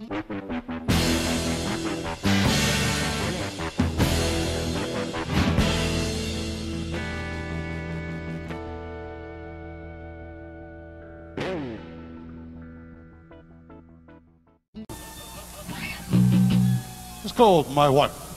It's called My Wife.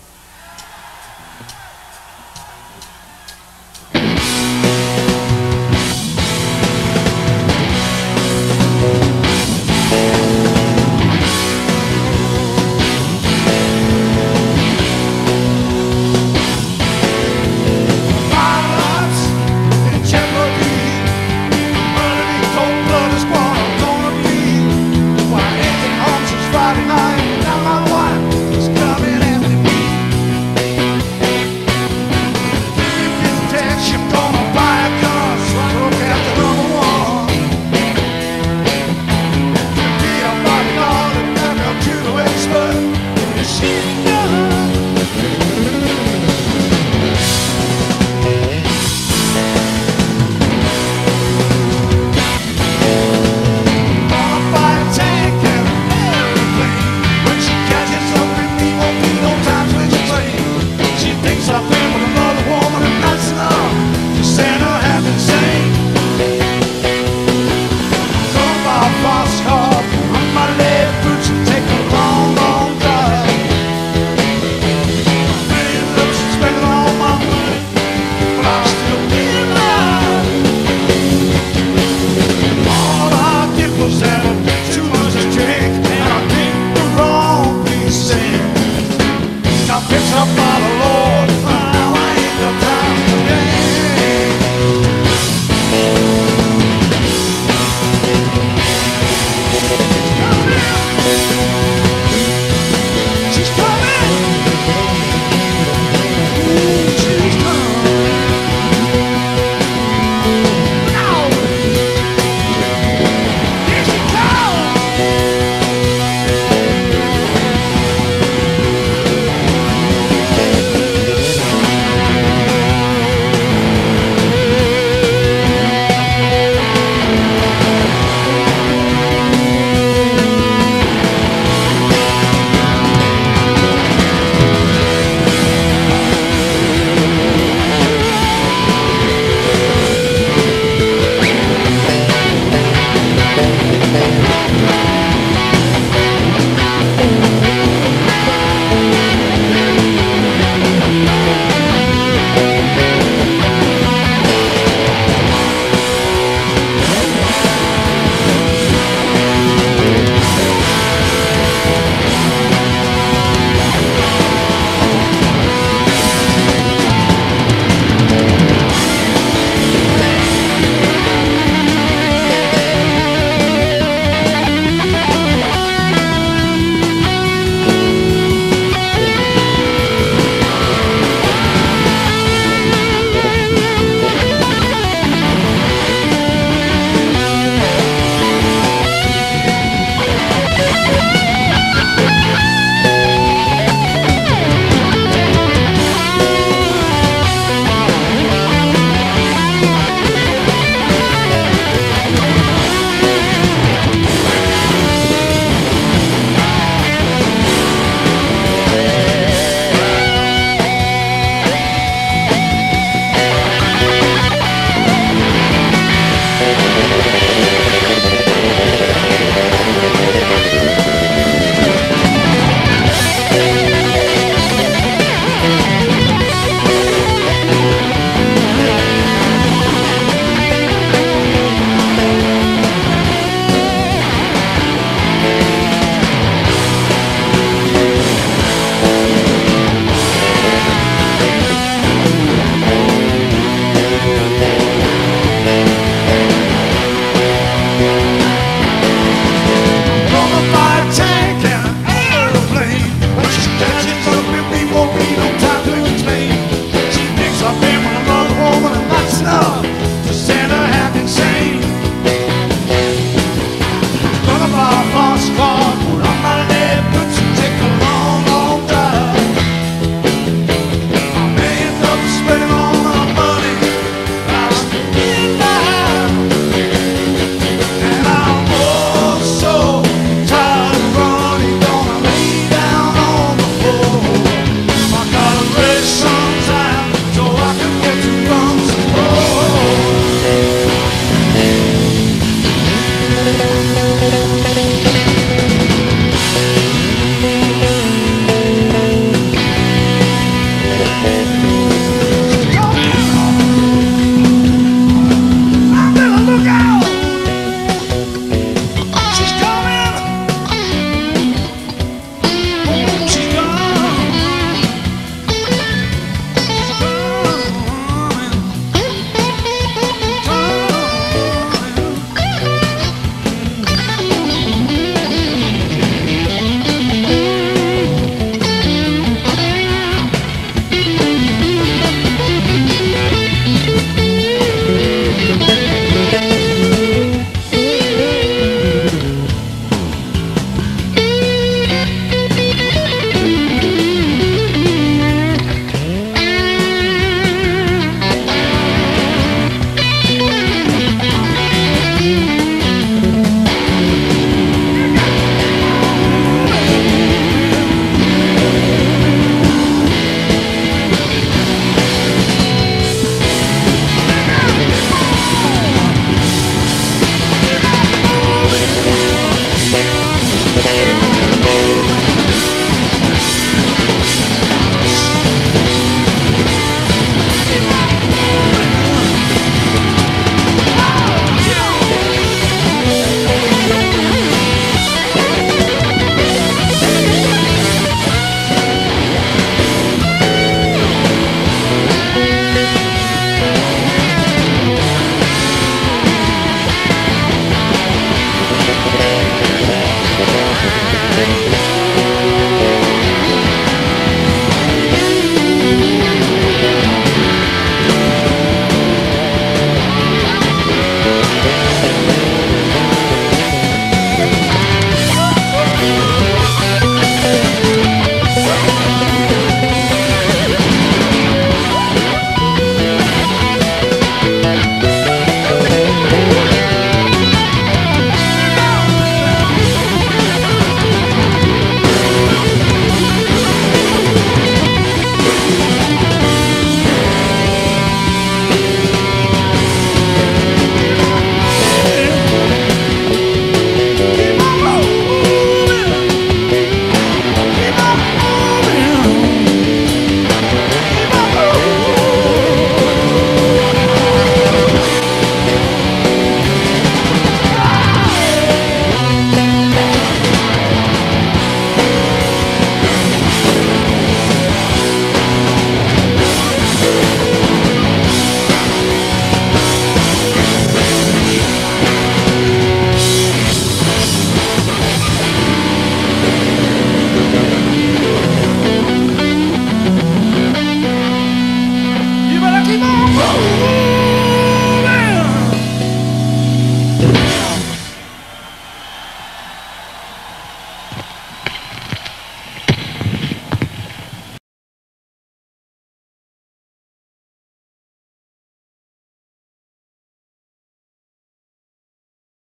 No.